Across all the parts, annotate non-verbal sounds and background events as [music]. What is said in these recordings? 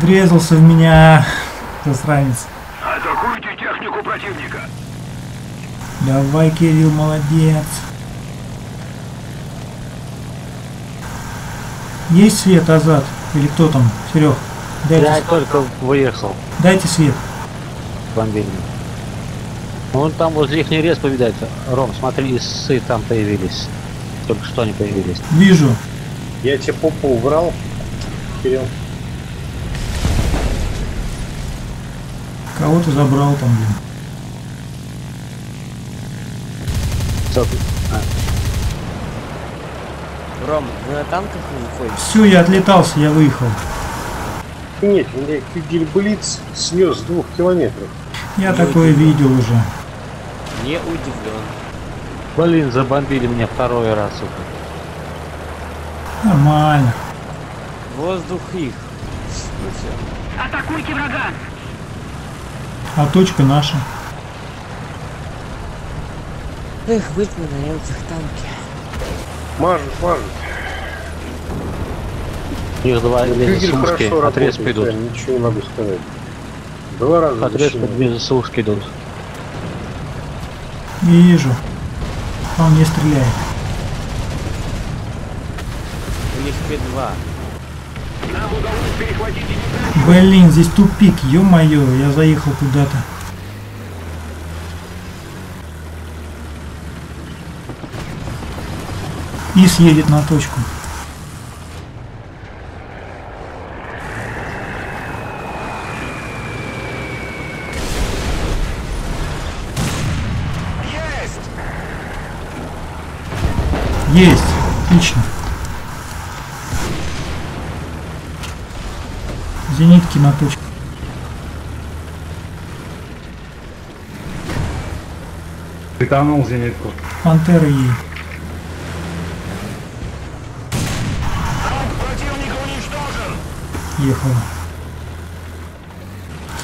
Врезался в меня, засранец. Атакуйте технику противника. Давай, Кирилл, молодец. Есть свет, Азат? Или кто там? Серег, дайте, Я только выехал дайте свет. бомбильный. Вон там возле их рез повидать. Ром, смотри, исы там появились. Только что они появились. Вижу. Я тебе попу убрал, Кирилл. Кого-то забрал там, блин. Всё, а, Ром, вы на танках не выходите? Все, я отлетался, я выехал. Нет, меня Кюгельблиц снес двух километров. Я Ну, такое это- видел уже. Не удивлен. Блин, забомбили меня второй раз. сука. Нормально. Воздух их. Ну все. Атакуйте врага. А точка наша. Эх, быть на немцах танки. Мажут, мажут. Их два или Кюгель ЗСУшки, хорошо отрез я ничего не могу сказать. Два раза Отрез две ЗСУшки идут. Вижу. Он не стреляет. У них П2. Блин, здесь тупик, ё-моё, я заехал куда-то. Ис едет на точку. Есть! Отлично. Зенитки на точку. Притонул зенитку. Пантера ей. Ехала.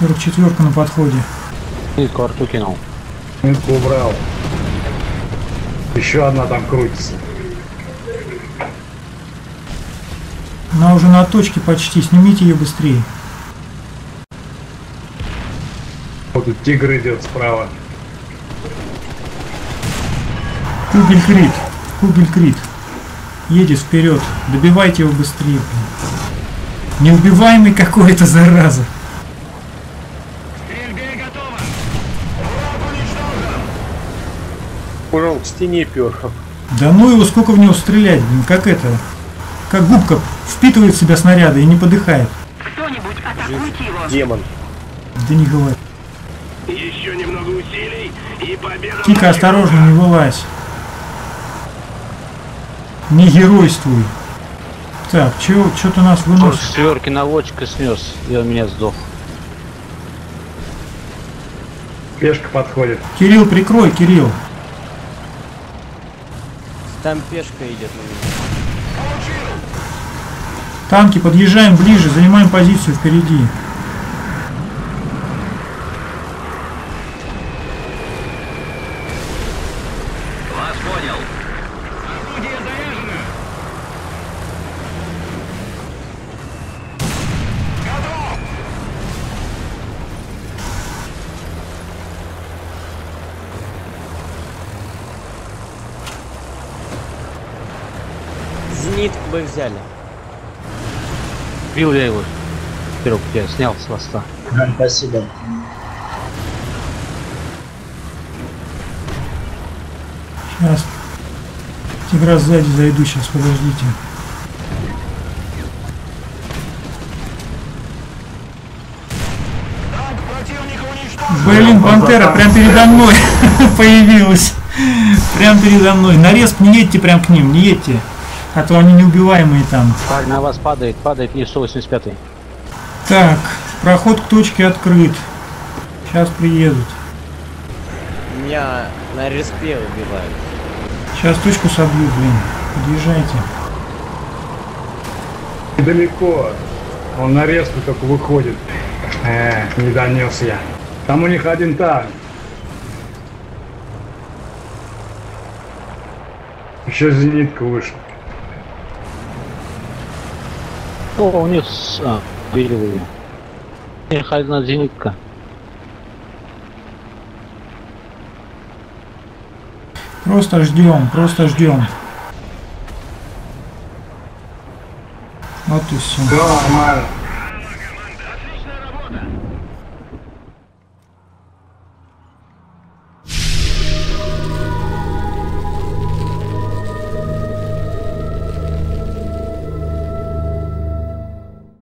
44 на подходе. Нитку арту кинул. Зенитку убрал. Еще одна там крутится. Она уже на точке почти. Снимите ее быстрее. Вот тут тигр идет справа. Кугель Крит. Кугель Крит. Едет вперед. Добивайте его быстрее. Неубиваемый какой-то, зараза. Пожал к стене пер. Да ну его, сколько в него стрелять, блин, как это? Как губка впитывает в себя снаряды и не подыхает. Кто-нибудь атакуйте его. Демон. Да не говори. Еще немного усилий и победа. Тихо, осторожно, не вылазь. Не геройствуй. Так, чё, чё ты нас выносит? с четверки наводчика снес, и он меня сдох. Пешка подходит. Кирилл, прикрой, Кирилл. Там пешка идет на меня. Танки, подъезжаем ближе, занимаем позицию впереди. Вас понял. Орудие заряжено. Готов. Зенитку бы взяли. Бил я его. Серег, я снял с хвоста. Спасибо. Сейчас. Тигра сзади зайду, сейчас, подождите. Блин, пантера прям передо мной [laughs] появилась. Прям передо мной. На респ не едьте прям к ним, не едьте. А то они неубиваемые там. Парень на вас падает, падает не 185 Так, проход к точке открыт. Сейчас приедут. Меня на респе убивают. Сейчас точку собью, блин. Подъезжайте. Недалеко. Он на резку только выходит. Э, не донес я. Там у них один танк. Еще зенитка вышла. О, у них с... А, били вы. Их одна зенитка. Просто ждем, просто ждем. Вот и все. Все нормально.